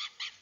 Ha ha ha!